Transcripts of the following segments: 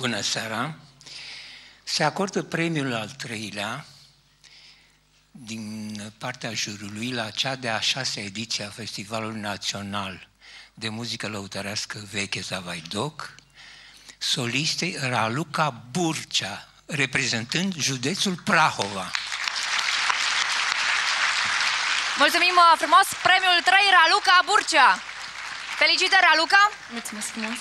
Bună seara! Se acordă premiul al treilea din partea jurului la cea de-a șasea ediție a Festivalului Național de Muzică Lăutărească Veche Zavaidoc, solistei Raluca Burcea, reprezentând județul Prahova. Mulțumim uh, frumos! Premiul 3, Raluca Burcea! Felicitări, Raluca! Mulțumesc frumos!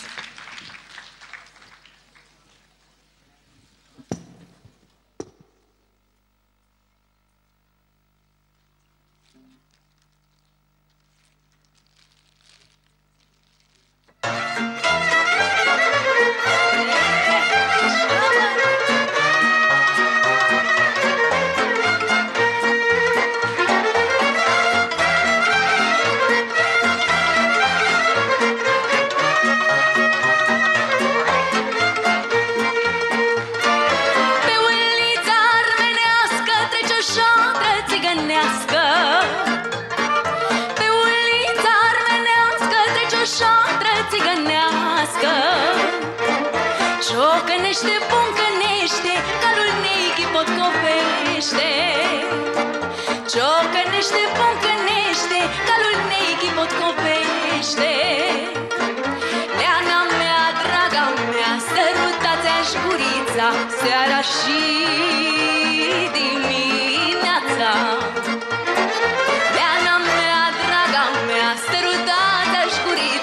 Ciocănește, buncănește, calul nechi potcovește Ciocănește, buncănește, calul nechi potcovește Leana mea, draga mea, sărutați-aș gurița Seara și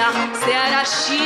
Seara și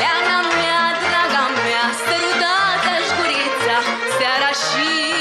Leana mea, draga mea, sărutată-și gurița Seara și